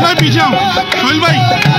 सोहेल पीछे आओ। सोहेल भाई